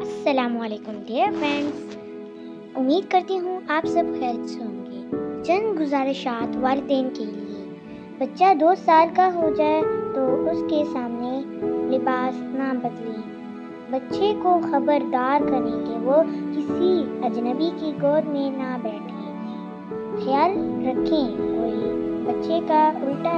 असलकम dear friends उम्मीद करती हूँ आप सब खैर से होंगे। चंद गुजारिशात वालदे के लिए। बच्चा दो साल का हो जाए तो उसके सामने लिबास ना बदलें। बच्चे को खबरदार करें कि वो किसी अजनबी की गोद में ना बैठे। ख्याल रखें कोई। बच्चे का उल्टा